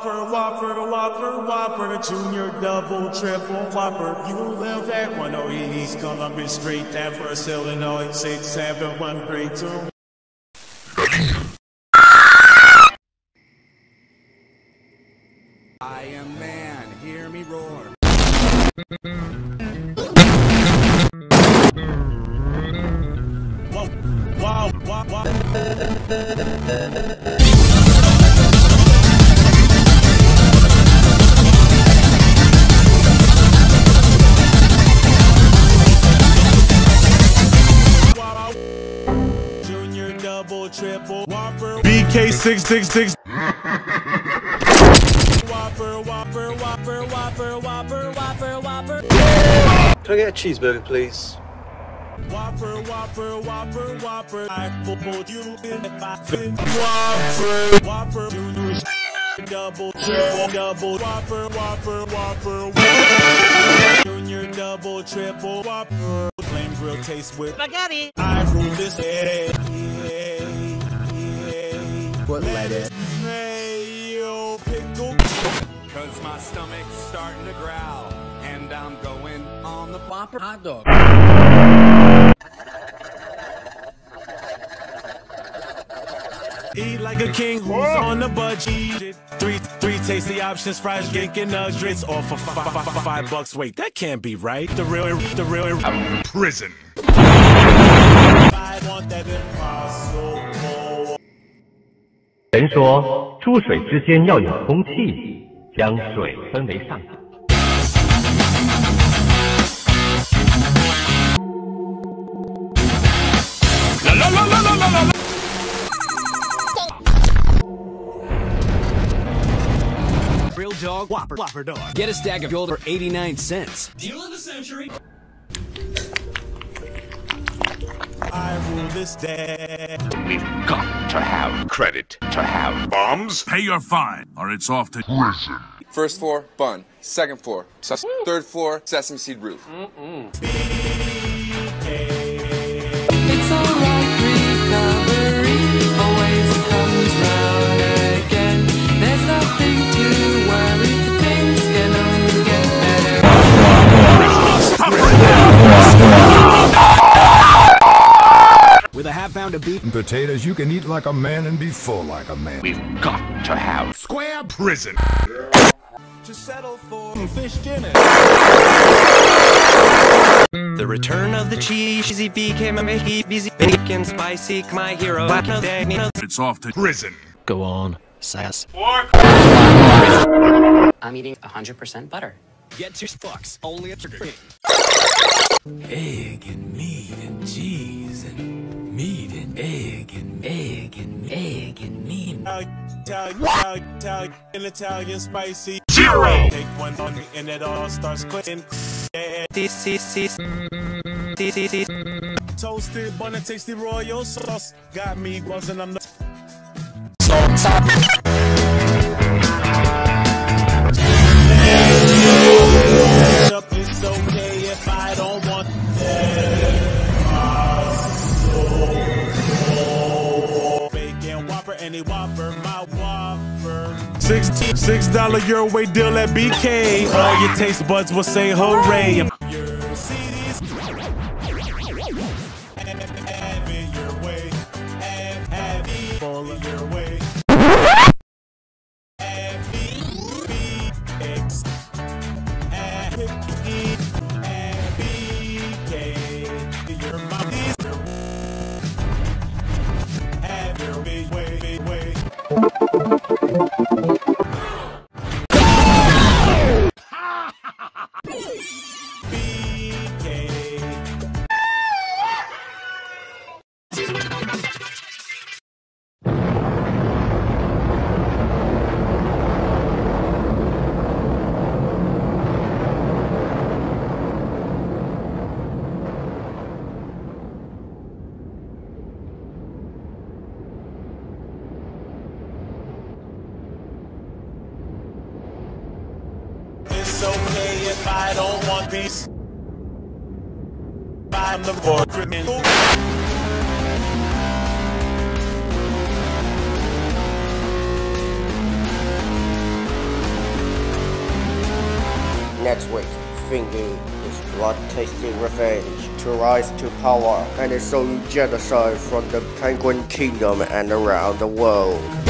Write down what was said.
Whopper, Whopper, Whopper, Whopper, Junior, Double, Triple, Whopper. You live at 108 East Columbus Street, Danvers, Illinois, 67132. I am man, hear me roar. Whoa, wow, wow, wow. K666. Whopper, whopper, whopper, whopper, whopper, whopper, whopper. Can I get a cheeseburger, please? Whopper, whopper, whopper, whopper. I put you in my. Whopper, whopper. Double, triple, double, whopper, whopper, whopper, whopper. Junior, double, triple, whopper. Flame grill taste with spaghetti. I rule this head. Yeah, yeah. What lettuce? Hey, yo, pickle. Cause my stomach's starting to growl. And I'm going on the Whopper hot dog. Eat like a king who's on the budget. Three, three tasty options: fries, steak, and nuggets, all for five bucks. Wait, that can't be right. The real, the real prison. I want that impossible. 人说，出水之间要有空气，将水分为上下。Real dog Whopper Whopper dog. Get a stack of gold for 89 cents. I rule this day. We've got to have credit to have bombs. Pay your fine, or it's off to prison. First floor, bun. Second floor, ses- third floor, sesame seed roof. It's pound of beef and potatoes you can eat like a man and be full like a man. We've got to have Square prison. to settle for fish dinner. The return of the cheesy became a Mickey busy bacon spicy my hero back in the. It's off to prison. Go on, sass. I'm eating 100% butter. Get your fucks only at Burger King. Egg and meat and cheese and meat and egg and egg and egg and meat. Italian, Italian, Italian, Italian spicy. Zero. Take one on me and it all starts clicking. Yeah. This is this. This is this. Toasted, bun and tasty royal sauce. Got me buzzing, I'm the. Up, Six, six dollar your way deal at BK. All your taste buds will say hooray. It's okay if I don't want peace. I'm the war criminal. Next week, Fingy is blood-tasting revenge to rise to power and is so genocide from the Penguin Kingdom and around the world.